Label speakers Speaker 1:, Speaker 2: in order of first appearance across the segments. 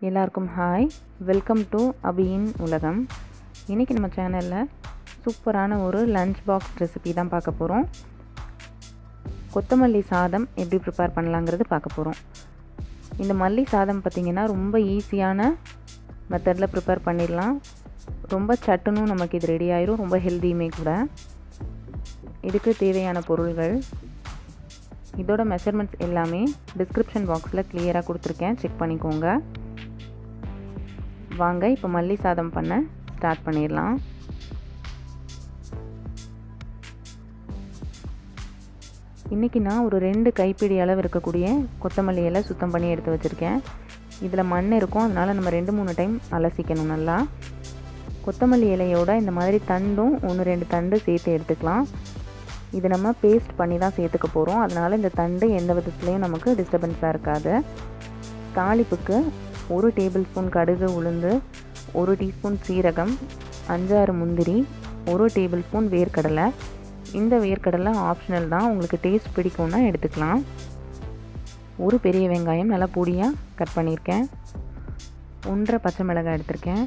Speaker 1: எல்லாருக்கும் hi. Welcome to அபியின் உலகம். இன்றைக்கி நம்ம சேனலில் சூப்பரான ஒரு லஞ்ச் பாக்ஸ் ரெசிபி தான் பார்க்க போகிறோம் கொத்தமல்லி சாதம் எப்படி ப்ரிப்பேர் பண்ணலாங்கிறது பார்க்க போகிறோம் இந்த மல்லி சாதம் பார்த்திங்கன்னா ரொம்ப ஈஸியான மெத்தடில் ப்ரிப்பேர் பண்ணிடலாம். ரொம்ப சட்டுனும் நமக்கு இது ரெடி ஆயிரும் ரொம்ப ஹெல்த்தியுமே கூட. இதுக்கு தேவையான பொருள்கள். இதோட மெஷர்மெண்ட்ஸ் எல்லாமே டிஸ்கிரிப்ஷன் பாக்ஸில் கிளியராக கொடுத்துருக்கேன். செக் பண்ணிக்கோங்க. வாங்க இப்போ மல்லி சாதம் பண்ண ஸ்டார்ட் பண்ணிடலாம். இன்றைக்கி நான் ஒரு ரெண்டு கைப்பிடி அளவு இருக்கக்கூடிய கொத்தமல்லி இலை சுத்தம் பண்ணி எடுத்து வச்சுருக்கேன். இதில் மண் இருக்கும் அதனால் நம்ம ரெண்டு மூணு டைம் அலசிக்கணும் நல்லா. கொத்தமல்லி இலையோட இந்த மாதிரி தண்டும் ஒன்று ரெண்டு தண்டு சேர்த்து எடுத்துக்கலாம். இது நம்ம பேஸ்ட் பண்ணி தான் சேர்த்துக்க போகிறோம் அதனால் இந்த தண்டு எந்த விதத்துலேயும் நமக்கு டிஸ்டர்பன்ஸாக இருக்காது. தாளிப்புக்கு ஒரு டேபிள் ஸ்பூன் கடுகு உளுந்து ஒரு டீஸ்பூன் சீரகம் அஞ்சாறு முந்திரி ஒரு டேபிள் ஸ்பூன் வேர்க்கடலை. இந்த வேர்க்கடலை ஆப்ஷனல் தான். உங்களுக்கு டேஸ்ட் பிடிக்கும்னா எடுத்துக்கலாம். ஒரு பெரிய வெங்காயம் நல்லா பொடியாக கட் பண்ணியிருக்கேன். ஒன்றரை பச்சை மிளகாய் எடுத்திருக்கேன்.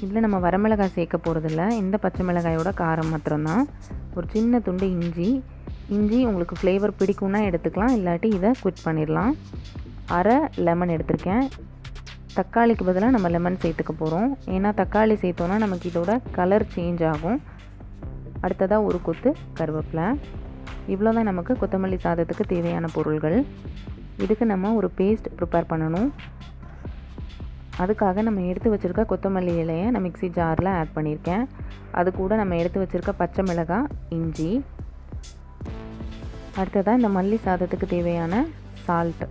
Speaker 1: இதில் நம்ம வரமிளகாய் சேர்க்க போகிறதில்ல இந்த பச்சை மிளகாயோட காரம் மாத்திரம்தான். ஒரு சின்ன துண்டு இஞ்சி. இஞ்சி உங்களுக்கு ஃப்ளேவர் பிடிக்கும்னா எடுத்துக்கலாம். இல்லாட்டி இதை குவிட் பண்ணிடலாம். அரை லெமன் எடுத்திருக்கேன். தக்காளிக்கு பதிலாக நம்ம லெமன் சேர்த்துக்க போகிறோம் ஏன்னா தக்காளி சேர்த்தோன்னா நமக்கு இதோட கலர் சேஞ்ச் ஆகும். அடுத்ததாக ஒரு கொத்து கருவேப்பிலை. இவ்வளோ தான் நமக்கு கொத்தமல்லி சாதத்துக்கு தேவையான பொருள்கள். இதுக்கு நம்ம ஒரு பேஸ்ட் ப்ரிப்பேர் பண்ணணும். அதுக்காக நம்ம எடுத்து வச்சுருக்க கொத்தமல்லி இலையை நான் மிக்சி ஜாரில் ஆட் பண்ணியிருக்கேன். அது கூட நம்ம எடுத்து வச்சுருக்க பச்சை மிளகாய் இஞ்சி. அடுத்ததாக இந்த மல்லி சாதத்துக்கு தேவையான சால்ட்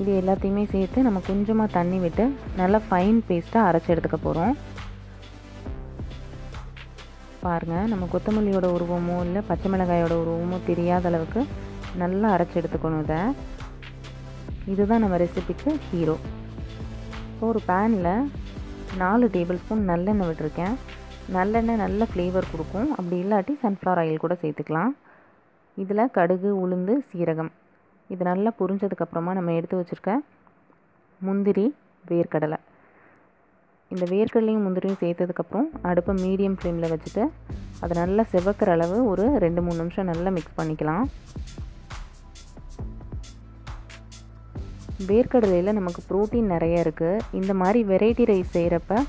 Speaker 1: இது எல்லாத்தையுமே சேர்த்து நம்ம கொஞ்சமாக தண்ணி விட்டு நல்லா ஃபைன் பேஸ்ட்டாக அரைச்சி எடுத்துக்க போகிறோம் பாருங்கள் நம்ம கொத்தமல்லியோட உருவமோ இல்லை பச்சை மிளகாயோட உருவமோ தெரியாத அளவுக்கு நல்லா அரைச்சி எடுத்துக்கணும் இதை. இதுதான் நம்ம ரெசிபிக்கு ஹீரோ இப்போ ஒரு பேனில் நாலு டேபிள் ஸ்பூன் நல்லெண்ணெய் விட்டுருக்கேன். நல்லெண்ணெய் நல்ல ஃப்ளேவர் கொடுக்கும். அப்படி இல்லாட்டி சன்ஃப்ளவர் ஆயில் கூட சேர்த்துக்கலாம். இதில் கடுகு உளுந்து சீரகம். இது நல்லா புரிஞ்சதுக்கப்புறமா நம்ம எடுத்து வச்சுருக்க முந்திரி வேர்க்கடலை. இந்த வேர்க்கடலையும் முந்திரியும் சேர்த்ததுக்கப்புறம் அடுப்பை மீடியம் ஃப்ளேமில் வச்சுட்டு அதை நல்லா செவக்கிற அளவு ஒரு ரெண்டு மூணு நிமிஷம் நல்லா மிக்ஸ் பண்ணிக்கலாம். வேர்க்கடலையில் நமக்கு ப்ரோட்டீன் நிறைய இருக்குது இந்த மாதிரி வெரைட்டி ரைஸ் செய்கிறப்ப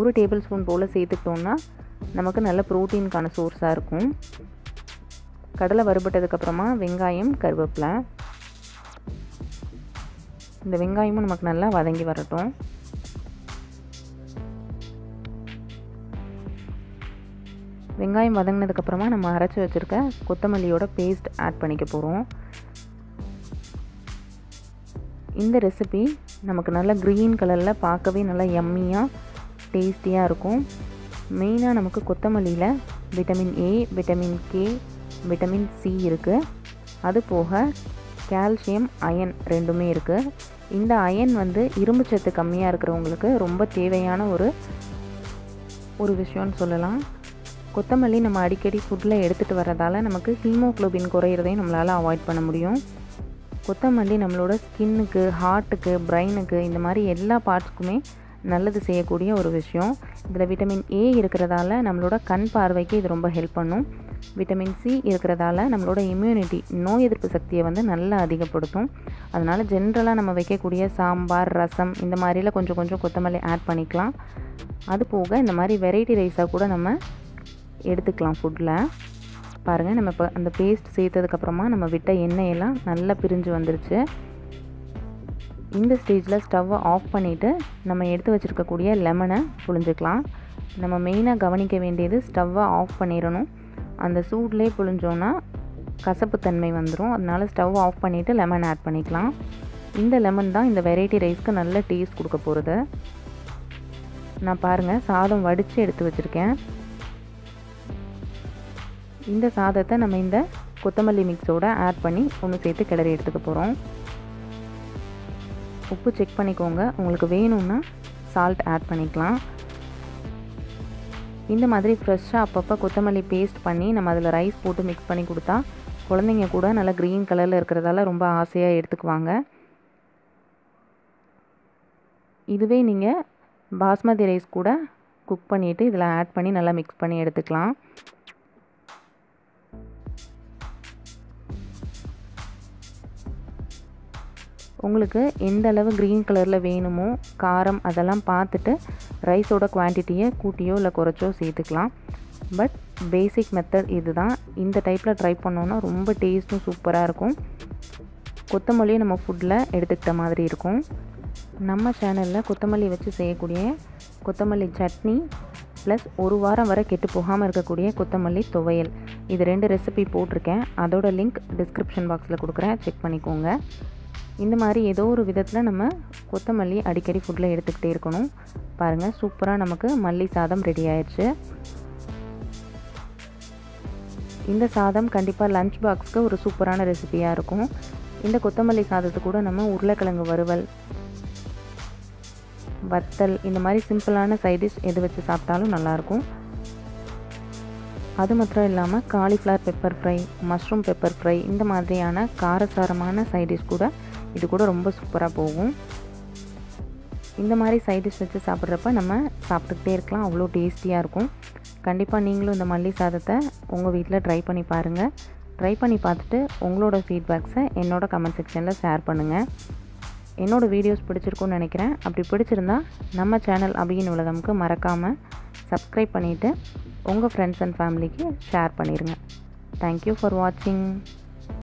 Speaker 1: ஒரு டேபிள் ஸ்பூன் போல் சேர்த்துக்கிட்டோம்னா நமக்கு நல்ல ப்ரோட்டீனுக்கான சோர்ஸாக இருக்கும். கடலை வறுபட்டதுக்கப்புறமா வெங்காயம் கருவேப்பிலை. இந்த வெங்காயமும் நமக்கு நல்லா வதங்கி வரட்டும். வெங்காயம் வதங்கினதுக்கப்புறமா நம்ம அரைச்சி வச்சுருக்க கொத்தமல்லியோட பேஸ்ட் ஆட் பண்ணிக்க போகிறோம் இந்த ரெசிபி நமக்கு நல்லா க்ரீன் கலரில் பார்க்கவே நல்லா எம்மியாக டேஸ்டியாக இருக்கும். மெயினாக நமக்கு கொத்தமல்லியில் vitamin A vitamin K vitamin C இருக்குது அது போக கால்சியம் அயன் ரெண்டுமே இருக்குது இந்த அயன் வந்து இரும்பு சத்து கம்மியாக இருக்கிறவங்களுக்கு ரொம்ப தேவையான ஒரு ஒரு விஷயம்னு சொல்லலாம். கொத்தமல்லி நம்ம அடிக்கடி ஃபுட்டில் எடுத்துகிட்டு வர்றதால நமக்கு ஹீமோக்ளோபின் குறையிறதையும் நம்மளால் அவாய்ட் பண்ண முடியும். கொத்தமல்லி நம்மளோட ஸ்கின்னுக்கு ஹார்ட்டுக்கு பிரெயினுக்கு இந்த மாதிரி எல்லா பார்ட்ஸ்க்குமே நல்லது செய்யக்கூடிய ஒரு விஷயம். இதில் விட்டமின் ஏ இருக்கிறதால நம்மளோட கண் பார்வைக்கு இது ரொம்ப ஹெல்ப் பண்ணும். விட்டமின் சி இருக்கிறதால நம்மளோட இம்யூனிட்டி நோய் எதிர்ப்பு சக்தியை வந்து நல்லா அதிகப்படுத்தும். அதனால் ஜென்ரலாக நம்ம வைக்கக்கூடிய சாம்பார் ரசம் இந்த மாதிரிலாம் கொஞ்சம் கொஞ்சம் கொத்தமல்லி ஆட் பண்ணிக்கலாம். அது போக இந்த மாதிரி வெரைட்டி ரைஸாக கூட நம்ம எடுத்துக்கலாம் ஃபுட்டில் பாருங்கள் நம்ம இப்போ அந்த பேஸ்ட் சேர்த்ததுக்கப்புறமா நம்ம விட்ட எண்ணெயெல்லாம் நல்லா பிரிஞ்சு வந்துருச்சு. இந்த ஸ்டேஜில் ஸ்டவ்வை ஆஃப் பண்ணிவிட்டு நம்ம எடுத்து வச்சுருக்கக்கூடிய லெமனை புழிஞ்சிக்கலாம். நம்ம மெயினாக கவனிக்க வேண்டியது ஸ்டவ்வை ஆஃப் பண்ணிடணும். அந்த சூட்லேயே புழிஞ்சோன்னா கசப்புத்தன்மை வந்துடும் அதனால் ஸ்டவ் ஆஃப் பண்ணிவிட்டு லெமன் ஆட் பண்ணிக்கலாம். இந்த லெமன் தான் இந்த வெரைட்டி ரைஸ்க்கு நல்ல டேஸ்ட் கொடுக்க போகிறது நான் பாருங்கள் சாதம் வடித்து எடுத்து வச்சுருக்கேன். இந்த சாதத்தை நம்ம இந்த கொத்தமல்லி மிக்ஸோடு ஆட் பண்ணி ஒன்று சேர்த்து கிளறி எடுத்துக்க போகிறோம் உப்பு செக் பண்ணிக்கோங்க. உங்களுக்கு வேணும்னா சால்ட் ஆட் பண்ணிக்கலாம். இந்த மாதிரி ஃப்ரெஷ்ஷாக அப்பப்போ கொத்தமல்லி பேஸ்ட் பண்ணி நம்ம அதில் ரைஸ் போட்டு மிக்ஸ் பண்ணி கொடுத்தா குழந்தைங்க கூட நல்லா க்ரீன் கலரில் இருக்கிறதால ரொம்ப ஆசையாக எடுத்துக்குவாங்க. இதுவே நீங்கள் பாஸ்மதி ரைஸ் கூட குக் பண்ணிவிட்டு இதில் ஆட் பண்ணி நல்லா மிக்ஸ் பண்ணி எடுத்துக்கலாம். உங்களுக்கு எந்த அளவு க்ரீன் கலரில் வேணுமோ காரம் அதெல்லாம் பார்த்துட்டு ரைஸோட குவான்டிட்டியை கூட்டியோ இல்லை குறைச்சோ சேர்த்துக்கலாம். பட் பேசிக் மெத்தட் இது தான் இந்த டைப்பில் ட்ரை பண்ணோன்னா ரொம்ப டேஸ்ட்டும் சூப்பராக இருக்கும். கொத்தமல்லியும் நம்ம ஃபுட்டில் எடுத்துக்கிட்ட மாதிரி இருக்கும். நம்ம சேனலில் கொத்தமல்லி வச்சு செய்யக்கூடிய கொத்தமல்லி சட்னி ப்ளஸ் ஒரு வாரம் வரை கெட்டு போகாமல் இருக்கக்கூடிய கொத்தமல்லி துவையல். இது ரெண்டு ரெசிபி போட்டிருக்கேன். அதோட லிங்க் டிஸ்கிரிப்ஷன் பாக்ஸில் கொடுக்குறேன். செக் பண்ணிக்கோங்க. இந்த மாதிரி ஏதோ ஒரு விதத்தில் நம்ம கொத்தமல்லி அடிக்கடி ஃபுட்டில் எடுத்துக்கிட்டே இருக்கணும். பாருங்கள் சூப்பராக நமக்கு மல்லி சாதம் ரெடி ஆயிடுச்சு. இந்த சாதம் கண்டிப்பாக லஞ்ச் பாக்ஸ்க்கு ஒரு சூப்பரான ரெசிபியாக இருக்கும். இந்த கொத்தமல்லி சாதத்து கூட நம்ம உருளைக்கிழங்கு வறுவல் வத்தல் இந்த மாதிரி சிம்பிளான சைடிஷ் எது வச்சு சாப்பிட்டாலும் நல்லாயிருக்கும். அது மாத்திரம் இல்லாமல் cauliflower pepper fry mushroom pepper fry இந்த மாதிரியான காரசாரமான சைடிஷ் கூட இது கூட ரொம்ப சூப்பராக போகும். இந்த மாதிரி சைடிஷ் வச்சு சாப்பிட்றப்ப நம்ம சாப்பிட்டுக்கிட்டே இருக்கலாம். அவ்வளோ டேஸ்டியாக இருக்கும். கண்டிப்பாக நீங்களும் இந்த மல்லி சாதத்தை உங்கள் வீட்டில் ட்ரை பண்ணி பாருங்கள் ட்ரை பண்ணி பார்த்துட்டு உங்களோட ஃபீட்பேக்ஸை என்னோடய கமெண்ட் செக்ஷனில் ஷேர் பண்ணுங்கள் என்னோடய வீடியோஸ் பிடிச்சிருக்குன்னு நினைக்கிறேன். அப்படி பிடிச்சிருந்தா நம்ம சேனல் அபியின் உலகம்க்கு மறக்காமல் சப்ஸ்கிரைப் பண்ணிவிட்டு உங்கள் ஃப்ரெண்ட்ஸ் அண்ட் ஃபேமிலிக்கு ஷேர் பண்ணிடுங்க தேங்க்யூ ஃபார் வாட்சிங்